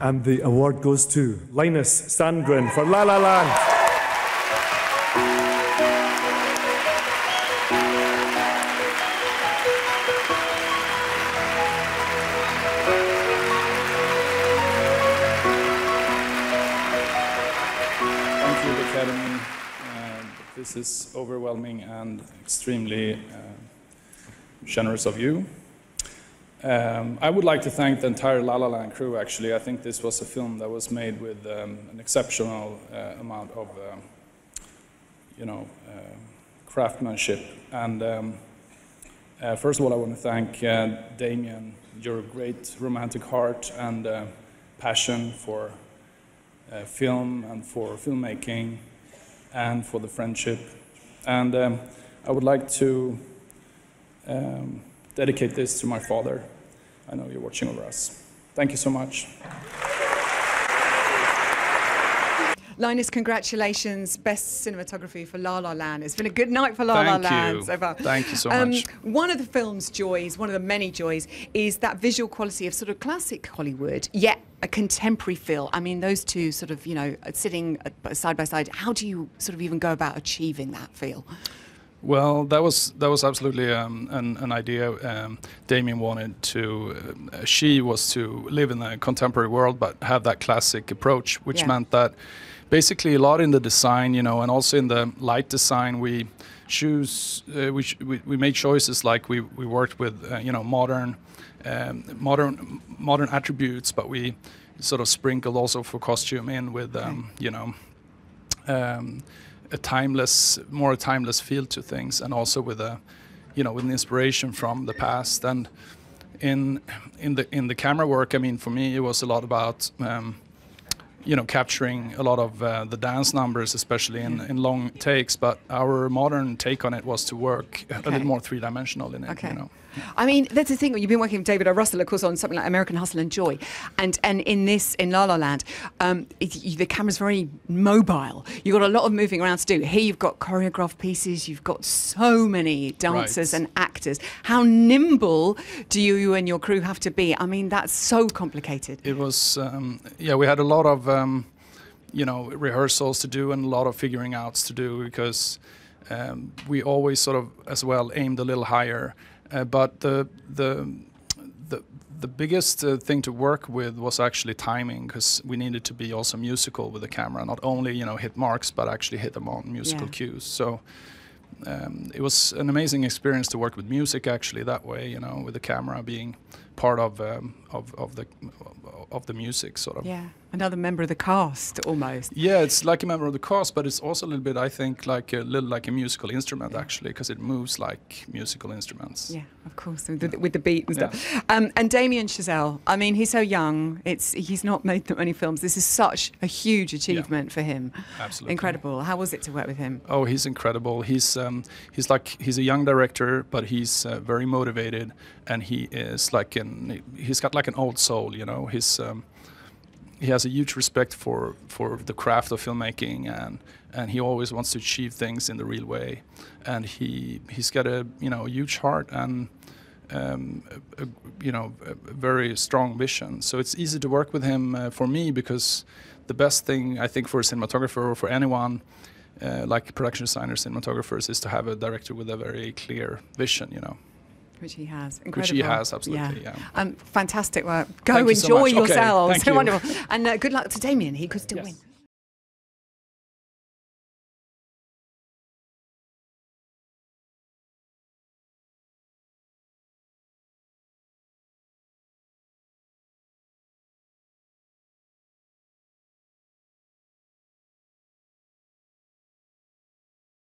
And the award goes to Linus Sandgren for La La Land. Thank you, Academy. Uh, this is overwhelming and extremely uh, generous of you. Um, I would like to thank the entire La La Land crew, actually. I think this was a film that was made with um, an exceptional uh, amount of, um, you know, uh, craftsmanship. And um, uh, first of all, I want to thank uh, Damien, your great romantic heart and uh, passion for film and for filmmaking and for the friendship. And um, I would like to dedicate this to my father. I know you're watching over us. Thank you so much. Linus, congratulations. Best cinematography for La La Land. It's been a good night for La La Thank you. Land so far. Thank you so Um, much. One of the film's joys, one of the many joys, is that visual quality of sort of classic Hollywood, yet a contemporary feel. I mean, those two sort of, you know, sitting uh, side by side. How do you sort of even go about achieving that feel? Well, that was that was absolutely um, an, an idea. Um, Damien wanted to. Uh, she was to live in a contemporary world, but have that classic approach, which Yeah. meant that basically a lot in the design, you know, and also in the light design, we choose uh, we, we we made choices like we we worked with uh, you know modern um, modern modern attributes, but we sort of sprinkled also for costume in with um, you know um, a timeless, more timeless feel to things, and also with a, you know, with an inspiration from the past. And in in the in the camera work, I mean, for me, it was a lot about. Um, you know, capturing a lot of uh, the dance numbers, especially in, in long takes. But our modern take on it was to work a Okay. little more three-dimensional in it. Okay. You know. I mean, that's the thing. You've been working with David O. Russell, of course, on something like American Hustle and Joy, and and in this, in La La Land, um, it, you, the camera's very mobile. You've got a lot of moving around to do. Here, you've got choreographed pieces. You've got so many dancers Right. and actors. How nimble do you and your crew have to be? I mean, that's so complicated. It was, um, yeah, we had a lot of, um, you know, rehearsals to do and a lot of figuring outs to do because um, we always sort of as well aimed a little higher. Uh, but the the the the biggest uh, thing to work with was actually timing because we needed to be also musical with the camera, not only you know hit marks but actually hit them on musical Yeah. cues. So um, it was an amazing experience to work with music actually that way, you know, with the camera being part of um, of of the of the music sort of. Yeah, another member of the cast almost. Yeah, it's like a member of the cast, but it's also a little bit, I think, like a little like a musical instrument actually, because it moves like musical instruments. Yeah, of course, with the, with the beat and Yeah. stuff. Um, and Damien Chazelle, I mean, he's so young. It's he's not made that many films. This is such a huge achievement for him. Absolutely. Incredible. How was it to work with him? Oh, he's incredible. He's um, he's like he's a young director, but he's uh, very motivated, and he is like an he's got like an old soul, you know. He's um, he has a huge respect for for the craft of filmmaking, and and he always wants to achieve things in the real way, and he he's got a you know huge heart and. Um, a, a, you know, a very strong vision. So it's easy to work with him uh, for me because the best thing I think for a cinematographer or for anyone uh, like production designers, cinematographers, is to have a director with a very clear vision, you know. Which he has. Incredible. Which he has, absolutely, yeah. Um, fantastic work. Go Thank you so enjoy much. Okay, yourselves. thank you. Wonderful. And uh, good luck to Damien. He could still Yes. win.